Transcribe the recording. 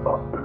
about